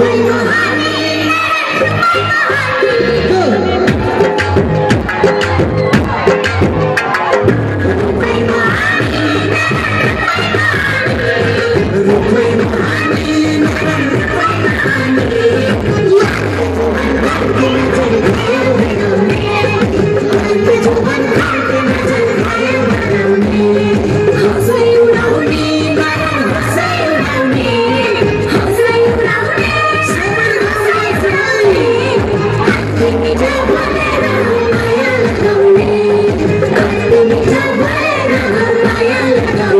Bring the.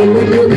Hallelujah.